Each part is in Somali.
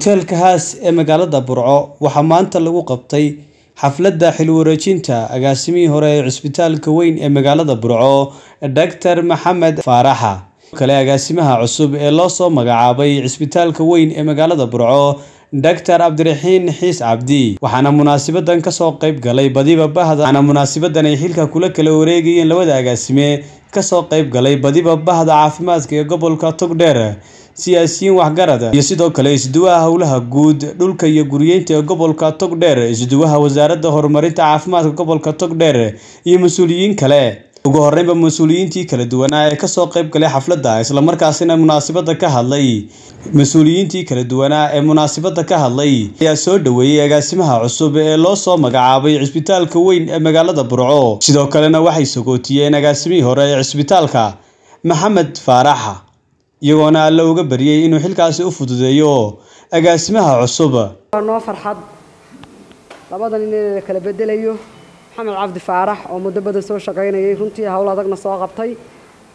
hoteelka haas ee magaalada burco. Waxaa maanta lagu qabtay xafladda xilwareejinta agaasimihii hore ee cisbitaalka weyn ee magaalada burco doctor maxamed faaraxa kale agaasimaha cusub ee loo soo magacaabay cisbitaalka weyn ee magaalada burco doctor cabdiraxiin xiis cabdi waxaana munaasabadan ka soo qayb galay badiba bahda waxaana munaasabadan ay xilka kula kala wareegayeen labada agaasime ka soo qayb galay badiba bahda caafimaadka ee gobolka togdheer siyaasiyiin waxgarad iyo sidoo kale isduwaha howlaha guud dhulka iyo guriyeynta ee gobolka togdheer isduwaha wasaaradda horumarinta caafimaadka gobolka togdheer iyo mas'uuliyiin kale. Ugu horeynba mas'uuliyiintii kala duwanaa ee ka soo qayb galay xafladda islamarkaasina munaasabada ka hadlay. Mas'uuliyiintii kala duwanaa ee munaasabada ka hadlay ayaa soo dhaweeyey agaasimaha cusub ee loo soo magacaabay cisbitaalka weyn ee magaalada burco. Sidoo kalena waxay sagootiyeen agaasimihii hore ee cisbitaalka maxamed faaraxa iyagoona alla uga baryay inuu xilkaasi u fududeeyo agaasimaha cusub noo farxad labadan in kala bedelayo maxamed cabdi faarax oo muddo badan soo shaqaynayay runtii howl adagna soo qabtay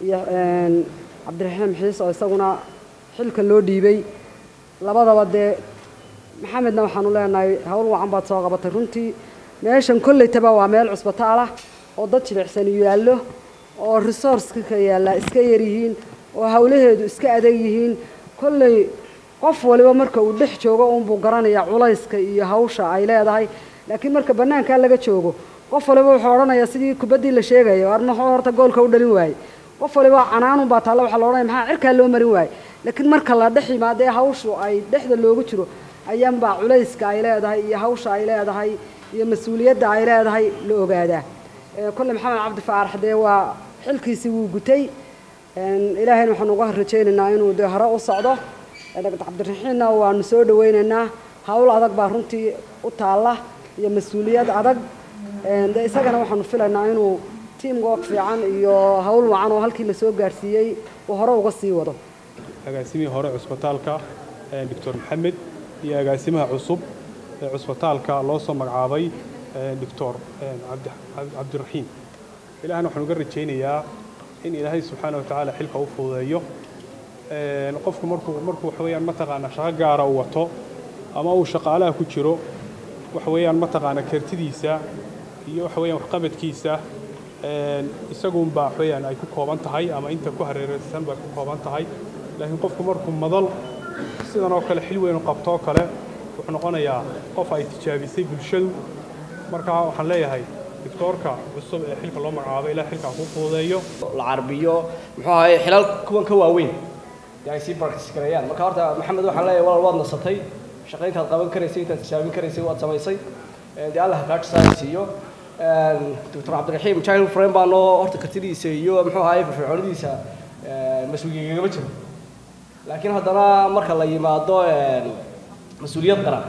iyo cabdiraxiim xiis oo isaguna xilka loo dhiibay labadaba dee maxamedna waxaanu leenahay howl wacan baad soo qabatay runtii meeshan kollaytaba waa meel cusbitaal ah oo dad jilicsan yaallo oo resourceka ka yaalla iska yaryihiin oo hawlaheedu iska adag yihiin. Kolley qof waliba marka uu dhex joogo uunbuu garanayaa culayska iyo hawsha ay leedahay. Laakiin marka bannaankaa laga joogo qof waliba wuxuu odhanayaa sidii kubaddii la sheegaya ar horta goolka u dhalin waayey. Qof waliba canaanun baa taalla waxaa la odhanaya maxaa cirkaa loo marin waayey? Laakiin marka la dhex yimaadee hawshu ay dhexda loogu jiro ayaanbaa culayska ay leedahay iyo hawsha ay leedahay iyo mas'uuliyadda ay leedahay la ogaadaa. Kolle maxamed cabdi faarax dee waa xilkiisii wuu gutay ilaahayna waxaanu uga rajaynaynaa inuu dee hore u socdo. Cabdiraxiinna waanu soo dhawaynaynaa hawl adag baa runtii u taalla iyo mas'uuliyad adag. De isagana waxaanu filaynaa inuu team work fiican iyo hawl wacan oo halkii la soo gaarsiiyey uu hore uga sii wado. Agaasimihii hore cusbitaalka doctor maxamed iyo agaasimaha cusub ee cusbitaalka loo soo magacaabay doctor cabdiraxiim ilahana waxaan uga rajaynayaa in ilaahay subxaana watacaala xilka u fududeeyo qofku markuu markuu waxa weeyaan mataqaana shaqo gaara uu wato ama uu shaqaalaha ku jiro waxa weeyaan mataqaana kartidiisa iyo waxa weeyaan waxqabadkiisa isagunbaa waxa weeyaan ay ku kooban tahay ama inta ku hareeraysan bay ku kooban tahay. Laakiin qofku markuu madal sidan oo kale xil weyn qabto oo kale wuxuu noqonayaa qof ay tijaabisay bulshadu. Markaa waxaan leeyahay cusub ee xilka loo magacaabay ilaa xilkaa ku fududeeyo la carbiyo muxuu ahaye xilal kuwan ka waaweyn dee ay sii practice gareeyaan marka horta maxamed waxaan leeyahay walaal waad nasatay shaqayntaad qaban karaysay intaad tijaabin karaysay waad samaysay dee allah kaa siiyo doctor cabdiraxiim child friend baa noo horta kartidiisa iyo muxuu ahaye firfircoonidiisa mas-uuliyagagama jiro laakiin haddana marka la yimaado mas-uuliyad qaran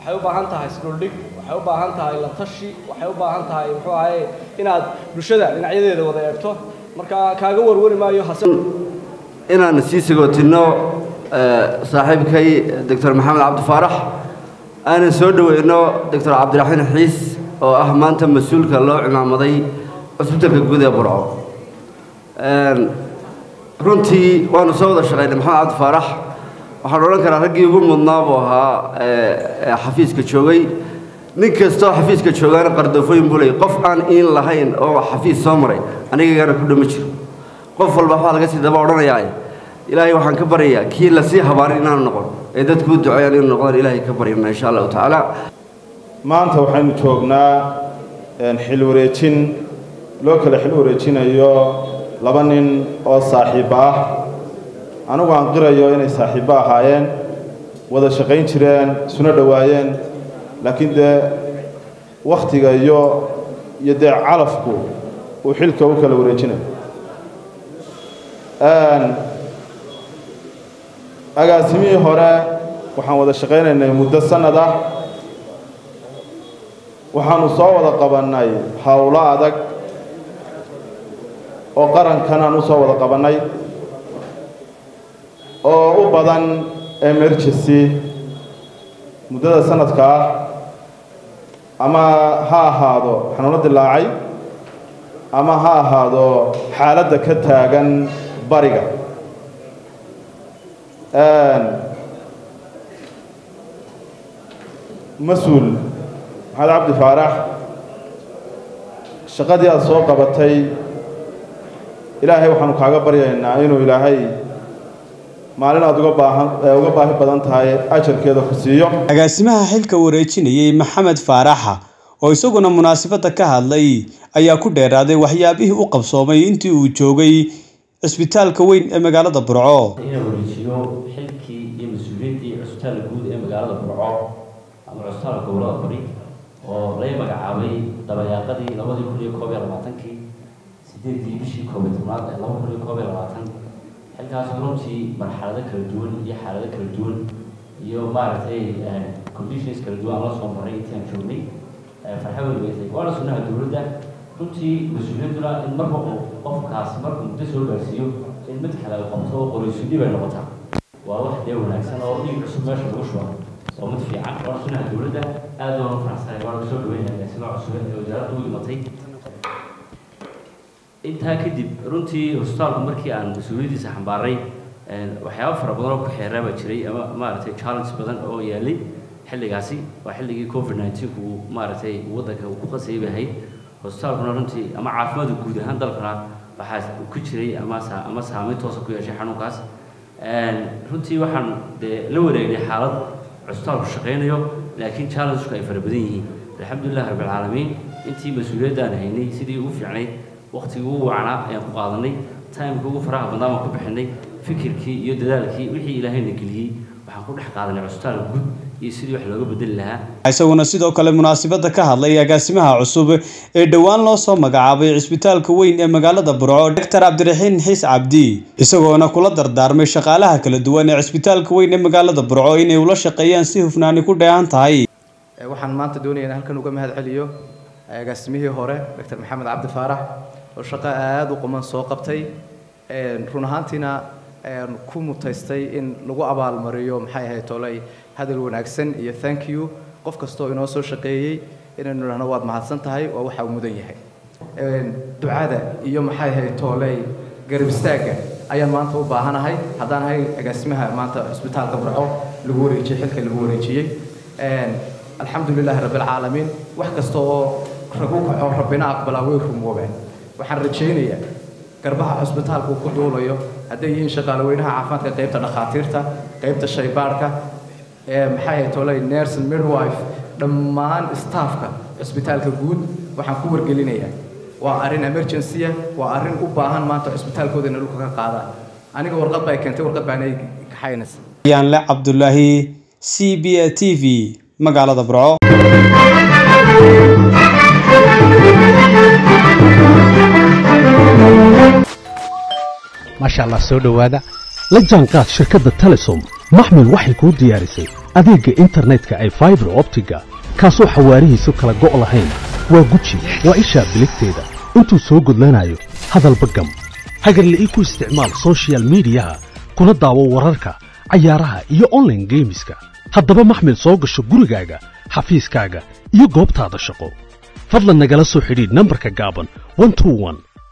waxay u baahan tahay isdhuldhig waxay u baahan tahay la tashi waxay u baahan tahay muxuu ahaye inaad bulshada dhinacyadeeda wada eegto. Marka kaaga warwari maayo inaan sii sagootinno saaxiibkay doctor maxamed cabdi faarax. Aanan soo dhaweyno doctor cabdiraxiin xiis oo ah maanta mas'uulka loo cimaamaday cusbitalka guud ee burco. Runtii waanu soo wada shaqaynay maxamed cabdi faarax waxaan odhan karaa raggii ugu mudnaa buu ahaa xafiiska joogay. Nin kastoo xafiiska joogaana qardafooyin buu leeyay qof aan iin lahayn oo xafiis soo maray anigagaana ku dhama jiro. Qof walba waxbaa laga sii daba odhanayaa ilaahay waxaan ka baryayaa kii la sii habaarin inaanu noqon ee dadkuu duceeyaan inuu noqdaan ilaahay ka baryana insha allahu tacaala. Maanta waxaynu joognaa xil wareejin loo kala xil wareejinayo laba nin oo saaxiibo ah anigu aan qirayo inay saaxiibbo ahaayeen wada shaqayn jireen isuna dhowaayeen laakiin dee wakhtiga iyo iyo dee calafku uu xilka u kala wareejinayo agaasimihii hore waxaan wada shaqaynaynay muddo sannad ah. Waxaanu soo wada qabannay howlo adag oo qarankan aan u soo wada qabannay oo u badan emergency muddada sanadka ah ama ha ahaado xanuuno dilaacay ama ha ahaado xaaladda ka taagan bariga. Mas'uul maxamed cabdi shaqadii aada soo qabatay ilaahay waxaanu kaaga baryaynaa inuu ilaahay maalin aada uga baahan uga baahi badan tahay ajarkeeda ku siiyo agaasimaha xilka wareejinayey maxamed faaraxa oo isaguna munaasabadda ka hadlay ayaa ku dheeraaday waxyaabihii u qabsoomay intii uu joogay cisbitaalka weyn ee magaalada burco. Inuu wareejiyo xilkii iyo mas'uuliyaddii cusbitaalka guud ee magaalada burco ama cusbitaalka gobollada bari oo lay magacaabay dabayaaqadii labadii kun iyo koob iyo labaatankii sideedii bishii koob iyo tobnaad ee laba kun iyo koob iyo labaatan xilkaasi runtii marxalado kala duwan iyo xaalado kala duwan iyo maaragtay conditions kala duwan la soo maray intii aan joognay farxa weyn bay tahay. Waana sunnaha dowladda. Runtii mas'uuliyadduna in marba uu qofkaasi markuu muddo soo gaarsiiyo in mid kale qabto oo qoraysuudhi bay noqotaa. Waa wax dee wanaagsan oo dhiig cusub meesha lagu shuba oo mid fiican. Waana sunnaha dowladda. Aad baan u faraxsanay waana soo dhaweynaya agaasima cusube ee wasaaradda u dhimatay intaa kadib runtii hosbitaalku markii aan mas'uuliyaddiisa xambaaray waxyaaba fara badan oo ku xeeraa baa jiray ama maaragtay challenge badan oo yaalay. Xilligaasi waa xilligii covid nineteen uu maaragtay waddanka uu ku qasayay bay ahayd runtii ama caafimaadka guud ahaan dalkana waxaa ku jiray ama saameyn toosa ku yeeshay xanuunkaas. Runtii waxaan dee la wareegnay xaalad cusbitaalku shaqaynayo laakiin challengesku ay fara badan yihiin. Alxamdulilah rabbilcaalamiin intii mas'uuliyaddaan haynay sidii ugu fiicnayd waqtigii ugu wacnaa ayaan ku qaadanay timeka ugu faraha badnaa baan ku bixinay fikirkii iyo dadaalkii wixii ilaahayna geliyey waxaan ku dhex qaadanay cusbitaalka guud iyo sidii wax looga bedeli lahaa. Isaguna sidoo kale munaasabadda ka hadlay agaasimaha cusub ee dhowaan loo soo magacaabay cisbitaalka weyn ee magaalada burco doctor cabdiraxiin xiis cabdi. Isagoona kula dardaarmay shaqaalaha kala duwan ee cisbitaalka weyn ee magaalada burco inay ula shaqeeyaan si hufnaani ku dheehan tahay. Waxaan maanta doonayaa in halkan uga mahad celiyo agaasimihii hore doctor maxamed cabdi faarax oo shaqo aada u quman soo qabtay run ahaantiina ku mutaystay in lagu abaalmariyo maxay ahayd tolay hadal wanaagsan iyo thank you. Qof kastoo inoo soo shaqeeyey inaynu idhahno waad mahadsan tahay waa waxa uu mudan yahay. Ducada iyo maxay ahayd tooley garab istaagga ayaan maanta u baahanahay. Haddaan ahay agaasimaha maanta cisbitaalka burco lagu wareejiyey xilka lagu wareejiyey. Alxamdu lilaahi rabbilcaalamiin wax kasta oo ragu kaco rabbina aqbalaa way rumoobeen waxaan rajaynayaa garbaha cusbitaalku ku duulayo. Hadday yihiin shaqaalaweynaha caafimaadka qaybta dhakhaatiirta qaybta shaybaadhka maxay tolay nerson midwife dhammaan staafka cusbitaalka guud waxaan ku wargelinayaa. Waa arrin emergency ah waa arrin u baahan maanta cusbitaalkooda inay dhulka ka qaadaan. Aniga warqad baa keentay warqad baa inay kaxaynaysa. Yaanle cabdulaahi c b a t v magaalada burco maasha allah soo dhowaada. La jaanqaad shirkadda telesom maxmil waxay kuu diyaarisay adeegga internetka ay faibar optiga. Kaasoo xawaarihiisu kala go' lahayn. Waa guji waa ishaa biligteeda. Intuu soo gudlanayo hadalba gam hagarla'ii ku isticmaal sochial midiyaha kuna daawo wararka cayaaraha iyo onlaine geemiska haddaba maxmil soo gasho gurigaaga xafiiskaaga iyo goobtaada shaqo. Fadlan nagala soo xidhiidh nambarka gaaban